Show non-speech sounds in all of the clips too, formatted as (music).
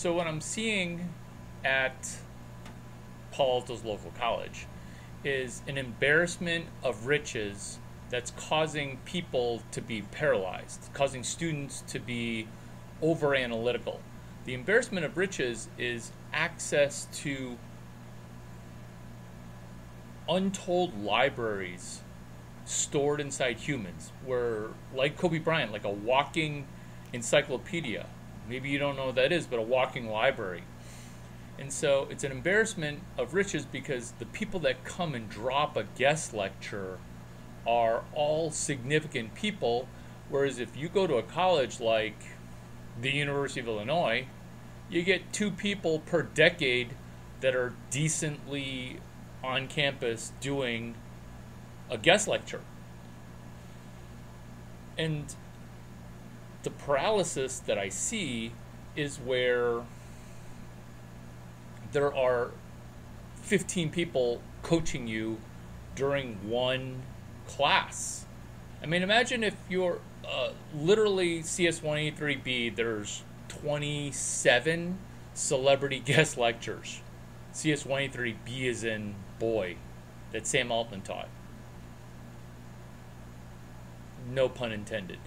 So what I'm seeing at Palo Alto's local college is an embarrassment of riches that's causing people to be paralyzed, causing students to be over analytical. The embarrassment of riches is access to untold libraries stored inside humans, where, like Kobe Bryant, like a walking encyclopedia. Maybe you don't know what that is, but a walking library. And so it's an embarrassment of riches because the people that come and drop a guest lecture are all significant people. Whereas if you go to a college like the University of Illinois, you get two people per decade that are decently on campus doing a guest lecture. And the paralysis that I see is where there are 15 people coaching you during one class. I mean, imagine if you're uh, literally CS183B, there's 27 celebrity (laughs) guest lectures. CS183B is in boy that Sam Altman taught. No pun intended.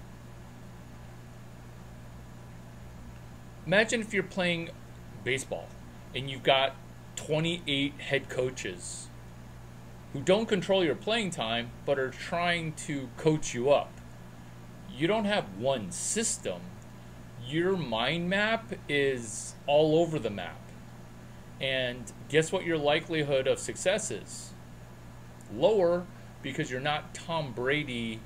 Imagine if you're playing baseball and you've got 28 head coaches who don't control your playing time but are trying to coach you up. You don't have one system. Your mind map is all over the map. And guess what your likelihood of success is? Lower because you're not Tom Brady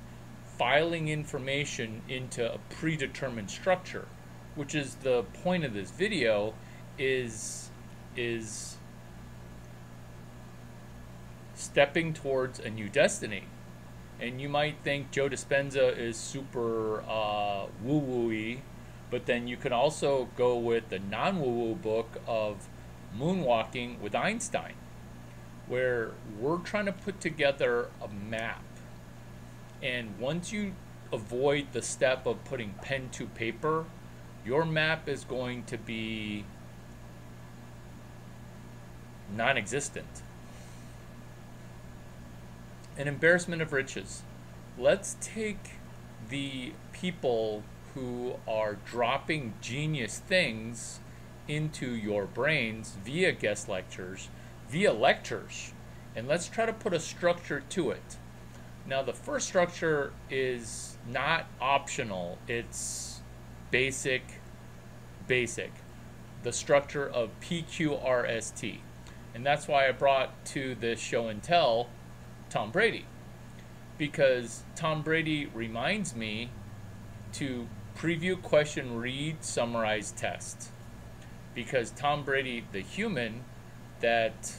filing information into a predetermined structure, which is the point of this video is is stepping towards a new destiny. And you might think Joe Dispenza is super uh, woo woo but then you can also go with the non woo woo book of Moonwalking with Einstein, where we're trying to put together a map. And once you avoid the step of putting pen to paper, your map is going to be non existent. An embarrassment of riches. Let's take the people who are dropping genius things into your brains via guest lectures, via lectures, and let's try to put a structure to it. Now, the first structure is not optional, it's basic, basic. The structure of PQRST. And that's why I brought to this show and tell Tom Brady. Because Tom Brady reminds me to preview, question, read, summarize, test. Because Tom Brady, the human that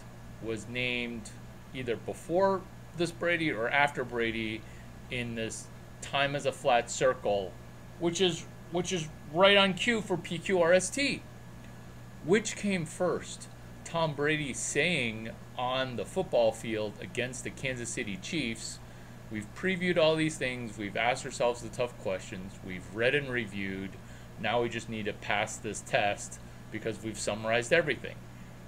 was named either before this Brady or after Brady in this time as a flat circle, which is which is right on cue for PQRST. Which came first? Tom Brady saying on the football field against the Kansas City Chiefs, we've previewed all these things, we've asked ourselves the tough questions, we've read and reviewed, now we just need to pass this test because we've summarized everything.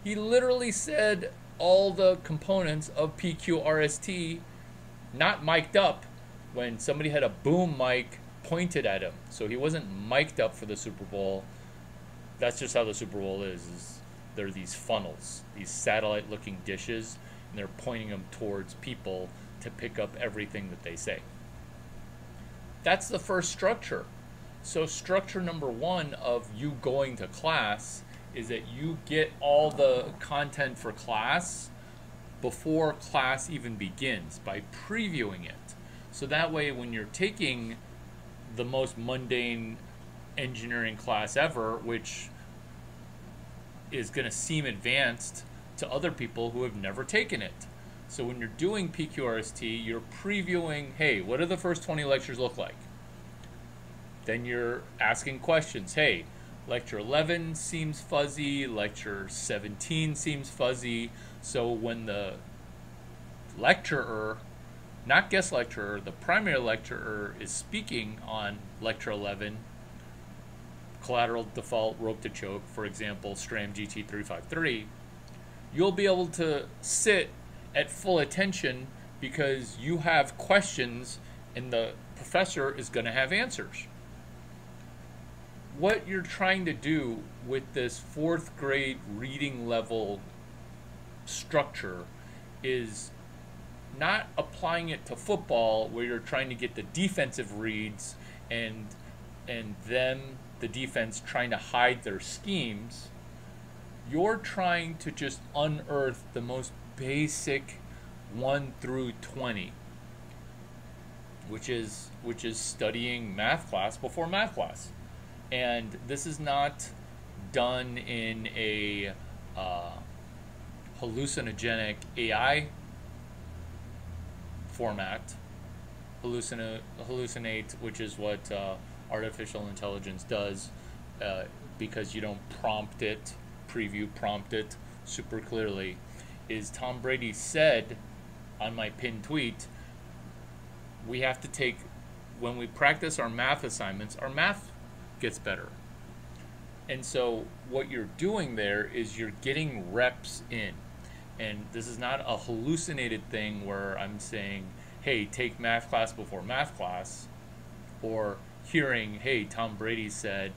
He literally said all the components of PQRST not mic'd up when somebody had a boom mic pointed at him. So he wasn't mic'd up for the Super Bowl. That's just how the Super Bowl is. is there are these funnels, these satellite-looking dishes, and they're pointing them towards people to pick up everything that they say. That's the first structure. So structure number one of you going to class is that you get all the content for class before class even begins by previewing it. So that way when you're taking the most mundane engineering class ever, which is going to seem advanced to other people who have never taken it. So when you're doing PQRST, you're previewing, hey, what do the first 20 lectures look like? Then you're asking questions. Hey, lecture 11 seems fuzzy, lecture 17 seems fuzzy. So when the lecturer, not guest lecturer, the primary lecturer is speaking on lecture 11, collateral default rope to choke, for example, STRAM GT353, you'll be able to sit at full attention because you have questions and the professor is going to have answers. What you're trying to do with this fourth grade reading level structure is not applying it to football where you're trying to get the defensive reads and and them the defense trying to hide their schemes you're trying to just unearth the most basic 1 through 20 which is which is studying math class before math class. And this is not done in a uh, hallucinogenic AI format. Hallucina- hallucinate, which is what uh, artificial intelligence does, uh, because you don't prompt it, preview prompt it super clearly. Is Tom Brady said on my pinned tweet, we have to take, when we practice our math assignments, our math gets better. And so what you're doing there is you're getting reps in and this is not a hallucinated thing where I'm saying, hey, take math class before math class, or hearing, hey, Tom Brady said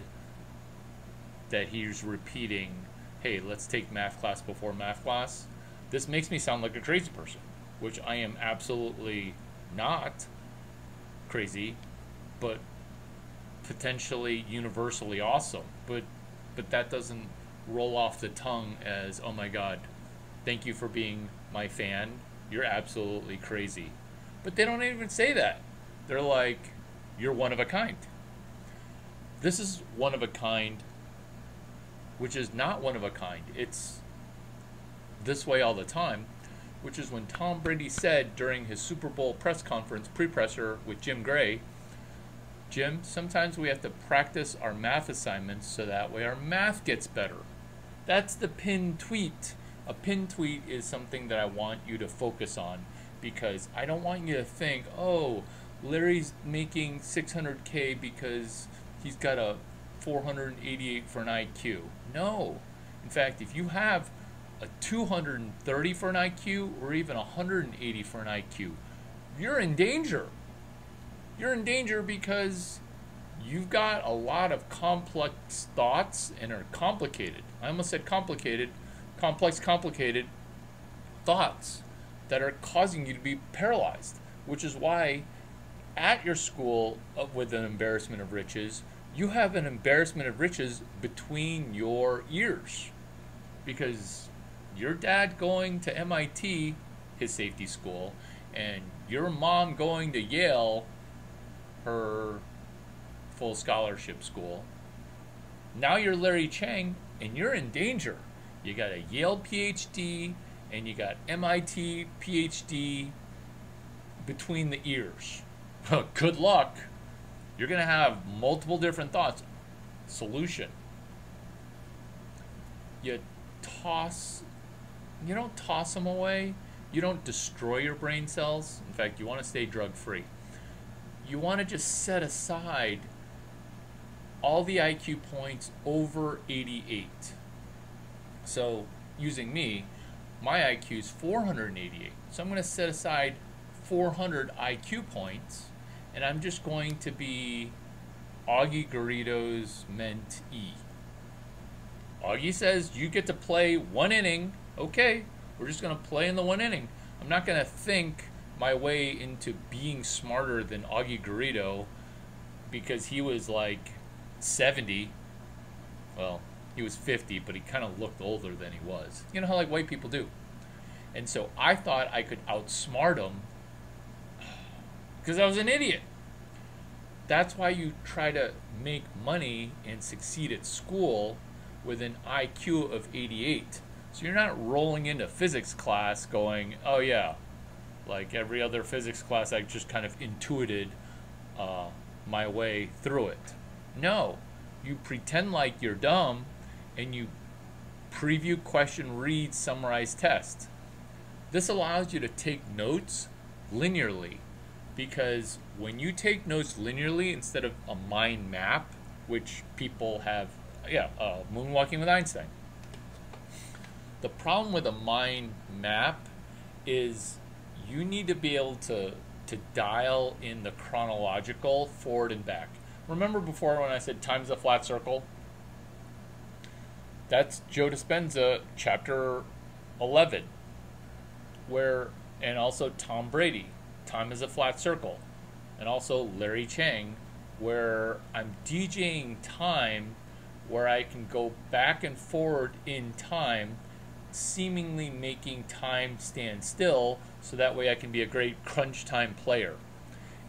that he's repeating, hey, let's take math class before math class. This makes me sound like a crazy person, which I am absolutely not crazy, but potentially universally awesome. But but that doesn't roll off the tongue as, oh my god, Thank you for being my fan. You're absolutely crazy. But they don't even say that. They're like, you're one of a kind. This is one of a kind, which is not one of a kind. It's this way all the time, which is when Tom Brady said during his Super Bowl press conference, pre presser with Jim Gray, Jim, sometimes we have to practice our math assignments so that way our math gets better. That's the pinned tweet a pin tweet is something that I want you to focus on because I don't want you to think, oh, Larry's making 600K because he's got a 488 for an IQ. No. In fact, if you have a 230 for an IQ or even 180 for an IQ, you're in danger. You're in danger because you've got a lot of complex thoughts and are complicated. I almost said complicated complex, complicated thoughts that are causing you to be paralyzed, which is why at your school uh, with an embarrassment of riches, you have an embarrassment of riches between your ears because your dad going to MIT, his safety school, and your mom going to Yale, her full scholarship school. Now you're Larry Chiang and you're in danger you got a Yale PhD and you got MIT PhD between the ears. (laughs) Good luck. You're going to have multiple different thoughts. Solution. You toss, you don't toss them away. You don't destroy your brain cells. In fact, you want to stay drug free. You want to just set aside all the IQ points over 88 so using me, my IQ is 488. So I'm going to set aside 400 IQ points, and I'm just going to be Augie Garrido's mentee. Augie says you get to play one inning. Okay, we're just going to play in the one inning. I'm not going to think my way into being smarter than Augie Garrido because he was like 70. Well, he was 50, but he kind of looked older than he was. You know how like white people do. And so I thought I could outsmart him (sighs) because I was an idiot. That's why you try to make money and succeed at school with an IQ of 88. So you're not rolling into physics class going, oh yeah, like every other physics class, I just kind of intuited uh, my way through it. No, you pretend like you're dumb and you preview question read summarize test. This allows you to take notes linearly because when you take notes linearly instead of a mind map, which people have, yeah, uh, moonwalking with Einstein. The problem with a mind map is you need to be able to to dial in the chronological forward and back. Remember before when I said time's a flat circle? That's Joe Dispenza, chapter 11, where, and also Tom Brady, time is a flat circle, and also Larry Chiang, where I'm DJing time where I can go back and forward in time seemingly making time stand still so that way I can be a great crunch time player.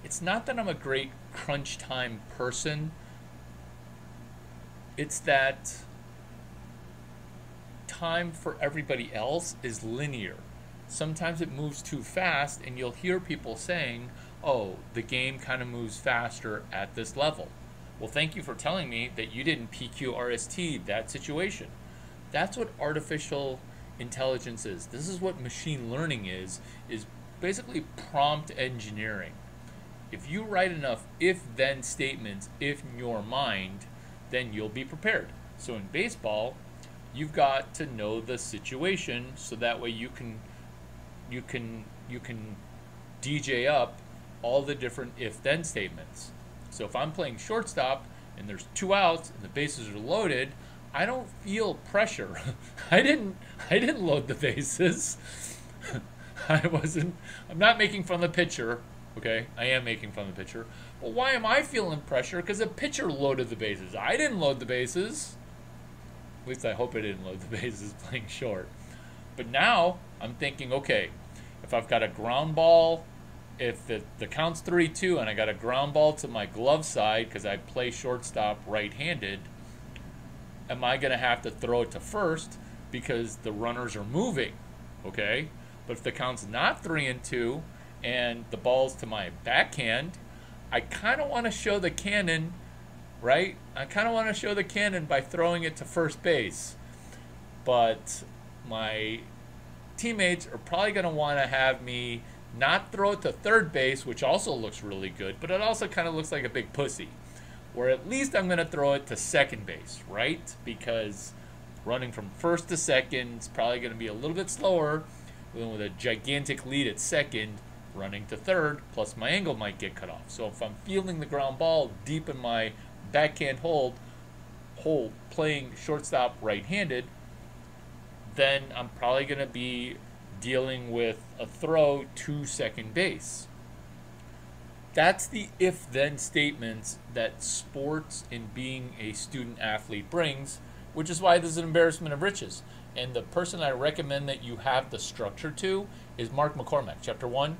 It's not that I'm a great crunch time person, it's that time for everybody else is linear. Sometimes it moves too fast, and you'll hear people saying, Oh, the game kind of moves faster at this level. Well, thank you for telling me that you didn't PQRST that situation. That's what artificial intelligence is. This is what machine learning is, is basically prompt engineering. If you write enough if-then statements if in your mind, then you'll be prepared. So in baseball, you've got to know the situation so that way you can you can you can DJ up all the different if-then statements. So if I'm playing shortstop and there's two outs and the bases are loaded, I don't feel pressure. (laughs) I didn't I didn't load the bases. (laughs) I wasn't I'm not making fun of the pitcher, okay? I am making fun of the pitcher. But why am I feeling pressure? Because the pitcher loaded the bases. I didn't load the bases. At least I hope I didn't load the (laughs) bases playing short. But now I'm thinking, okay, if I've got a ground ball, if the, the count's 3 2 and I got a ground ball to my glove side because I play shortstop right handed, am I going to have to throw it to first because the runners are moving? Okay? But if the count's not three and two and the ball's to my backhand, I kind of want to show the cannon, right? I kind of want to show the cannon by throwing it to first base. But my teammates are probably going to want to have me not throw it to third base, which also looks really good, but it also kind of looks like a big pussy Or at least I'm going to throw it to second base, right? Because running from first to second is probably going to be a little bit slower than with a gigantic lead at second running to third, plus my angle might get cut off. So if I'm fielding the ground ball deep in my backhand hold, hold playing shortstop right-handed, then I'm probably going to be dealing with a throw to second base. That's the if then statements that sports and being a student athlete brings, which is why this is an embarrassment of riches. And the person I recommend that you have the structure to is Mark McCormack. Chapter 1,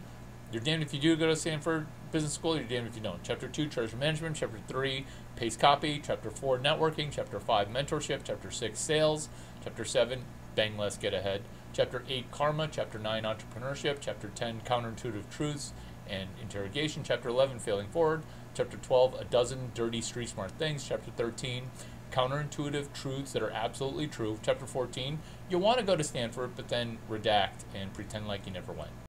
you're damned if you do go to Stanford Business School, you're damned if you don't. Chapter 2, Treasure Management. Chapter 3, paste Copy. Chapter 4, Networking. Chapter 5, Mentorship. Chapter 6, Sales. Chapter 7, Bang Less, Get Ahead. Chapter 8, Karma. Chapter 9, Entrepreneurship. Chapter 10, Counterintuitive Truths and interrogation. Chapter 11, failing forward. Chapter 12, a dozen dirty street smart things. Chapter 13, counterintuitive truths that are absolutely true. Chapter 14, you want to go to Stanford, but then redact and pretend like you never went.